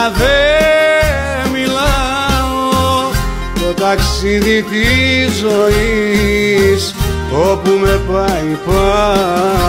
πια δεν μιλάω Το ταξίδι της ζωής όπου με πάει πάει